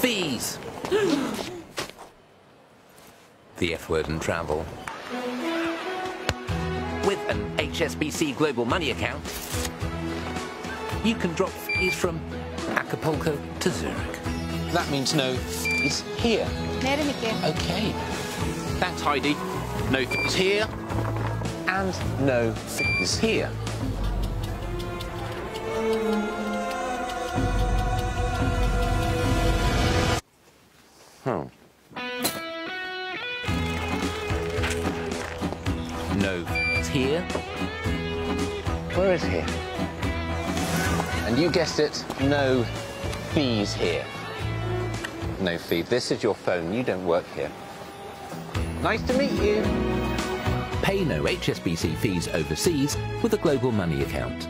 Fees. the F word and travel. With an HSBC Global Money account, you can drop fees from Acapulco to Zurich. That means no fees here. Okay. Thanks, Heidi. No fees here. And no fees here. Hmm. No It's here. Where is here? And you guessed it, no fees here. No fee. This is your phone. You don't work here. Nice to meet you. Pay no HSBC fees overseas with a Global Money account.